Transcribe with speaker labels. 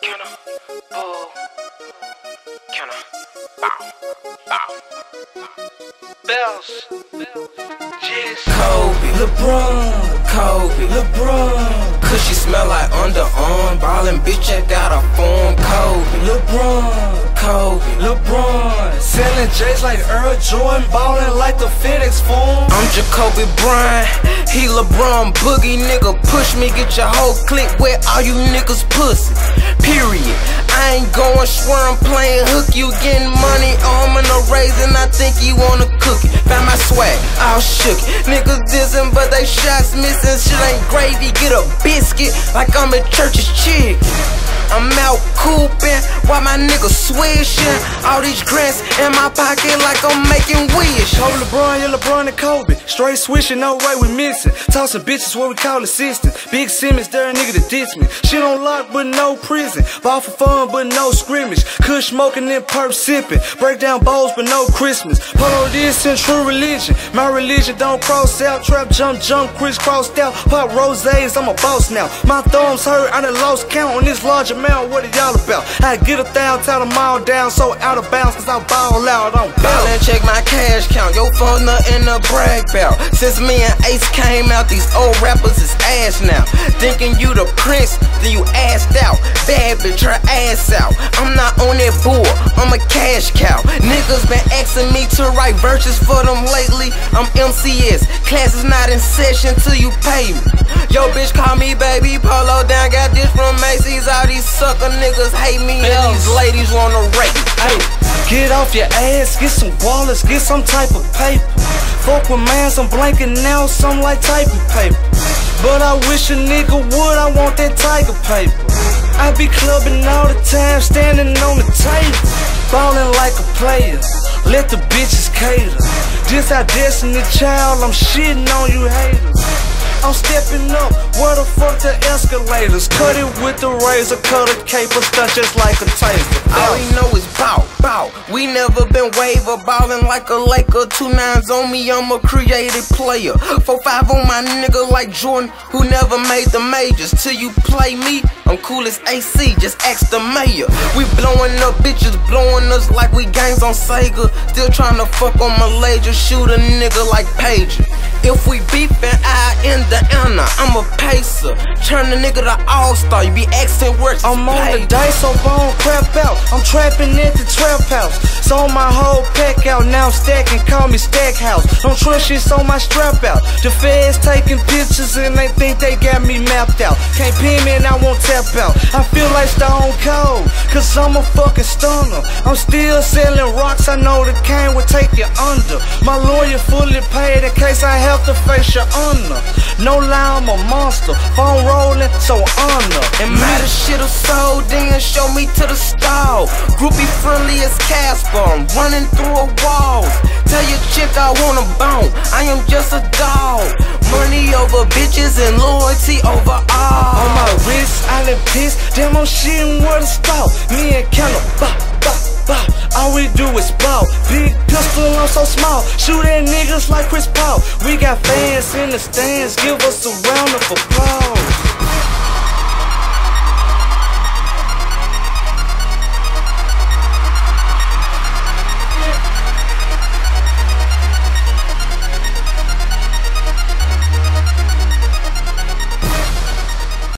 Speaker 1: Can I pull? Bow? Bow. Bells. Jizz.
Speaker 2: Kobe, LeBron, Kobe, LeBron. Cause she smell like underarm, ballin' bitch checked out her form. Kobe, LeBron, Kobe, LeBron.
Speaker 3: Selling J's like Air Jordan, ballin' like the FedEx form.
Speaker 2: I'm Jacoby Bryant, he LeBron Boogie nigga. Push me, get your whole clique where all you niggas pussy. Period. I ain't going swear I'm playing hook. You getting money, arm in a raisin. I think you wanna cook it. Found my swag, all shook it. Niggas dissing, but they shots missing. Shit ain't gravy. Get a biscuit like I'm at church's chick. I'm out cooping while my niggas swishing. All these grants in my pocket like I'm making wish.
Speaker 3: Kobe LeBron, yeah LeBron and Kobe. Straight swishing, no way we missing. Tossing bitches what we call assistants. Big Simmons, there a nigga to diss me. Shit on lock, but no prison. Ball for fun, but no scrimmage. Kush smoking and perp sipping. Break down bowls, but no Christmas. Polo this and true religion. My religion don't cross out. Trap jump, jump, crisscrossed out. Pop roses, I'm a boss now. My thumbs hurt, I done lost count on this large. What are y'all about? I get a thousand, tell them all down, so out of bounds, cause I ball out on bounce.
Speaker 2: and check my cash count. Your phone nothing to brag about. Since me and Ace came out, these old rappers is ass now. Thinking you the prince, then you assed out. Bad bitch, her ass out. I'm not on that bull, I'm a cash cow. Niggas been asking me to write verses for them lately. I'm MCS, class is not in session till you pay me. Yo, bitch, call me baby polo down. Got this from Macy's. All these sucker niggas hate me, and these ladies wanna rape me.
Speaker 3: Hey, get off your ass, get some wallets, get some type of paper. Fuck with mans, I'm blanking now, some like typing paper. But I wish a nigga would, I want that tiger paper. I be clubbing all the time, standing on the table. Ballin' like a player, let the bitches cater. This our destiny child, I'm shitting on you haters. I'm stepping up, where the fuck the escalators? Cut it with the razor, cut a caper, stunt just like a taser.
Speaker 2: All we know is bout, bout. We never been waiver, ballin' like a Laker. Two nines on me, I'm a creative player. Four five on my nigga like Jordan, who never made the majors. Till you play me, I'm cool as AC, just ask the mayor. We blowing up bitches, blowing us like we gangs on Sega. Still tryna fuck on Malaysia, shoot a nigga like Pager. If we beefin', I in the Anna, I'm a pacer. Turn the nigga to all-star, you be asking where's
Speaker 3: I'm on the dice, so bone crap out. I'm trapping at the trap house. Sold my whole pack out, now I'm stacking, call me Stackhouse. Don't trust shit, so my strap out. The feds taking pictures and they think they got me mapped out. Can't pin me and I won't tap out. I feel like Stone Cold, cause I'm a fucking stunner. I'm still selling rocks, I know the cane will take you under. My lawyer fully paid in case I have to face your honor. No lie, I'm a monster. Phone rolling, so honor.
Speaker 2: And matter shit of sold, then show me to the stall. Groupie friendly as Casper, I'm running through a wall. Tell your chick I want a bone, I am just a dog. Money over bitches and loyalty over all.
Speaker 3: On my wrist, I done piss. Damn, I'm shitting where to stop. Me and Kendall, bop, bop, bop. All we do is ball. Big I'm so small. Shoot at niggas like Chris Paul. We got fans in the stands. Give us a round of applause.